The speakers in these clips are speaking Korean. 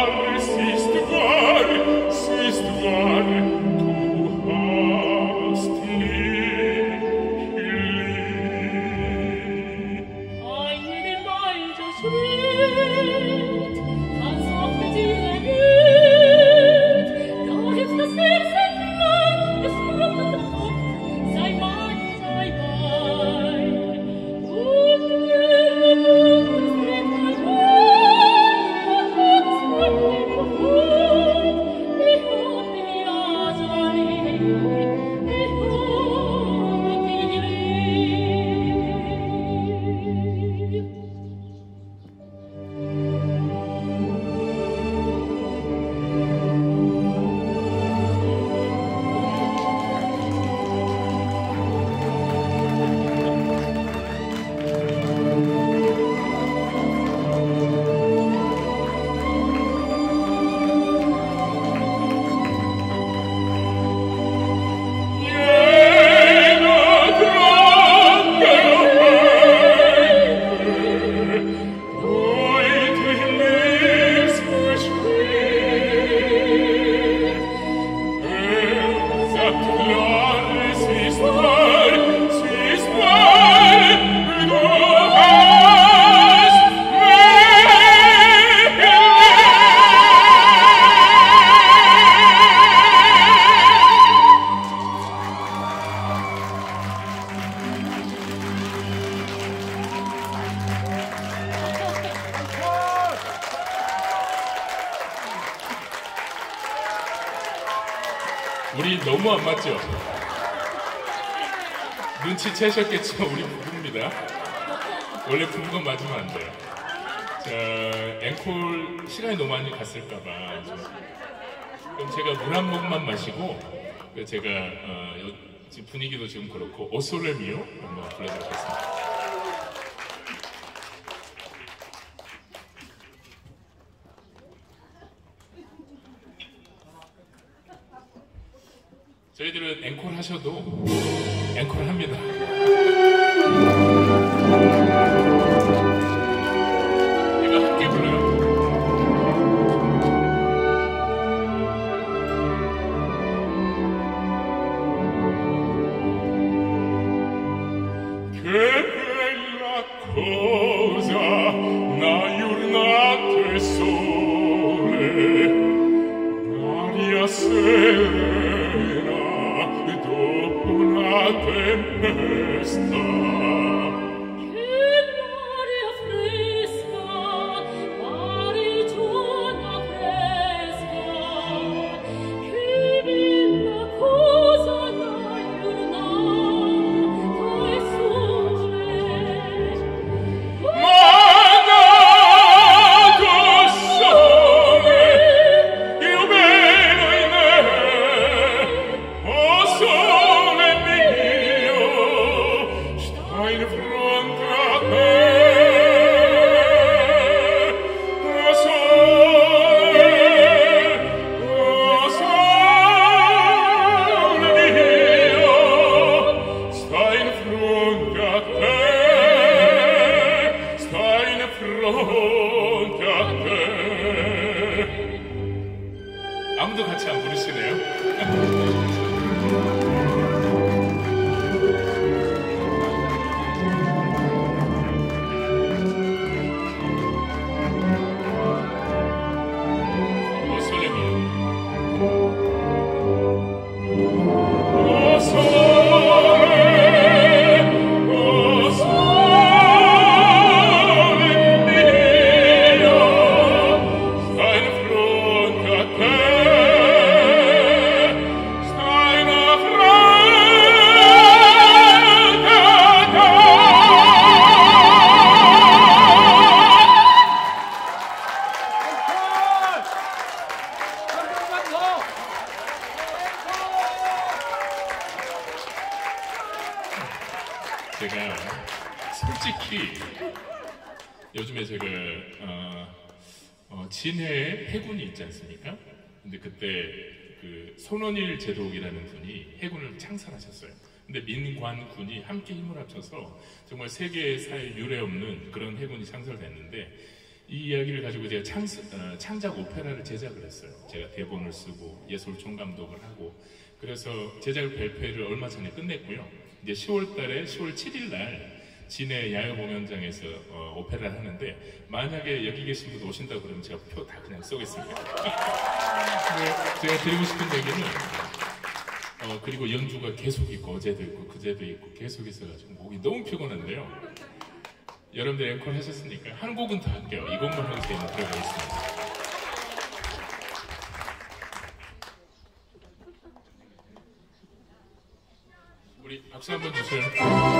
Christi 우리 너무 안 맞죠? 눈치채셨겠죠? 우리 부부입니다. 원래 부부가 맞으면 안 돼요. 자, 앵콜 시간이 너무 많이 갔을까봐. 좀. 그럼 제가 물 한 모금만 마시고, 그 제가, 어, 분위기도 지금 그렇고, 오솔레미오 한번 불러드리겠습니다. 저희들은 앵콜 하셔도 앵콜 합니다. Oh. 제가 솔직히 요즘에 제가 어, 어, 진해에 해군이 있지 않습니까? 근데 그때 그 손원일 제독이라는 분이 해군을 창설하셨어요. 근데 민관군이 함께 힘을 합쳐서 정말 세계 사에 유례 없는 그런 해군이 창설됐는데 이 이야기를 가지고 제가 창, 어, 창작 오페라를 제작을 했어요. 제가 대본을 쓰고 예술 총 감독을 하고 그래서 제작 발표를 얼마 전에 끝냈고요. 이제 10월 달에 10월 7일 날 진해 야외 공연장에서 어, 오페라를 하는데 만약에 여기 계신 분 오신다 고 그러면 제가 표 다 그냥 쏘겠습니다. 네, 제가 드리고 싶은 얘기는 어, 그리고 연주가 계속 있고 어제도 있고 그제도 있고 계속 있어가지고 목이 너무 피곤한데요. 여러분들 앵콜 하셨으니까 한 곡은 더 할게요. 이 곡만 하고 저희는 들어가겠습니다. 우리 박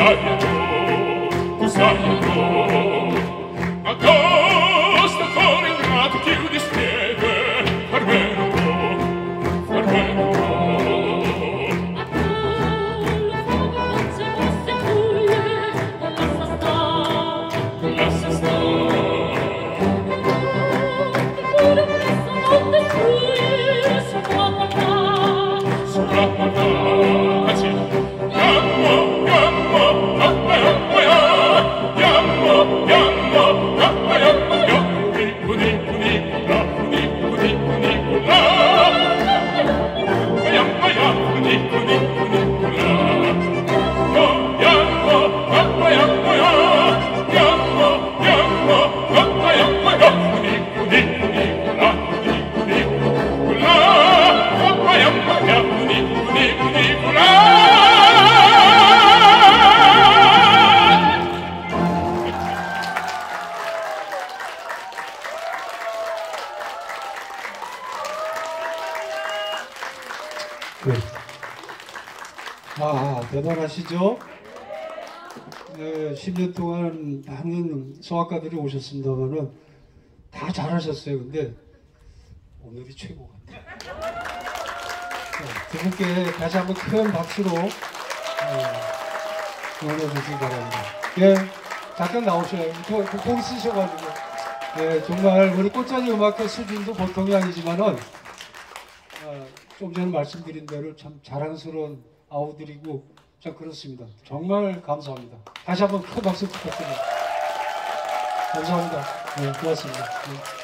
Kusayano, Kusayano, Kusayano, 아, 대단하시죠? 네, 10년 동안 많은 성악가들이 오셨습니다만은 다 잘하셨어요. 근데 오늘이 최고 같아요. 네, 두 분께 다시 한번 큰 박수로 네, 응원해 주시기 바랍니다. 예, 잠깐 나오셔요. 거기 쓰셔가지고. 네, 정말 우리 꽃자니 음악회 수준도 보통이 아니지만은 아, 좀 전에 말씀드린 대로 참 자랑스러운 아우들이고 참 그렇습니다. 정말 감사합니다. 다시 한번 큰 박수 부탁드립니다. 감사합니다. 네, 고맙습니다. 네.